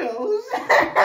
toes.